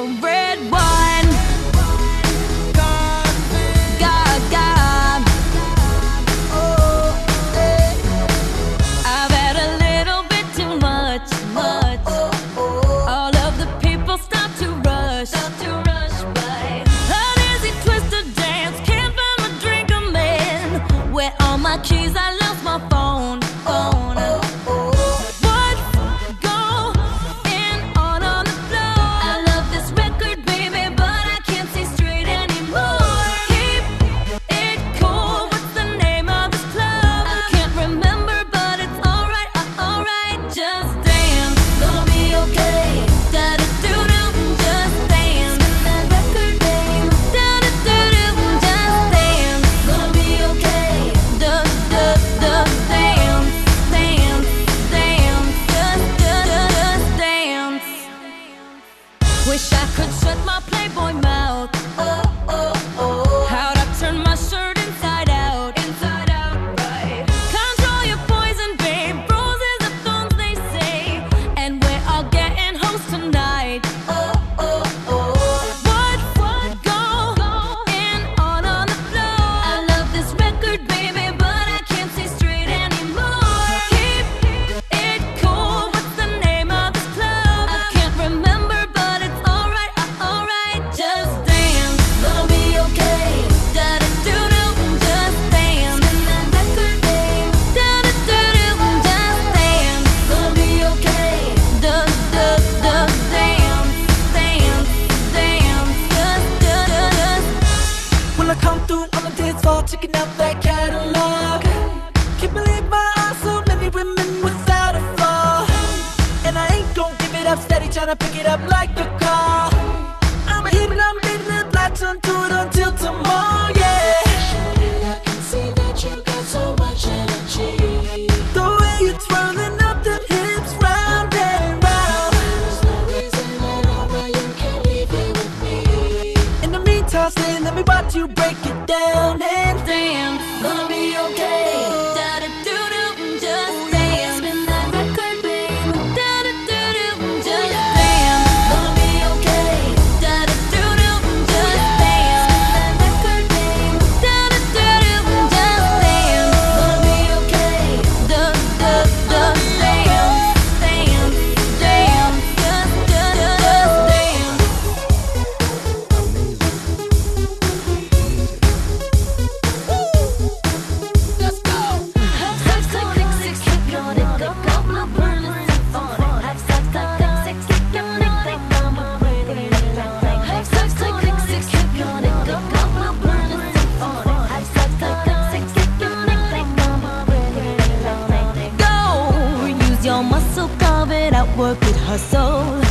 a red one. Oh. Eh. I've had a little bit too much, much. All of the people to rush. To rush by. An easy dance, can't find my Where my keys. could set my place. Tryna pick it up like a car. I'ma hit I'm hitting it, it until tomorrow, yeah. I can see that you got so much energy. The way you're twirling up them hips round and round. There's no reason at all why you can't leave it with me. In the meantime, stay, let me watch you break it down outwork with her soul.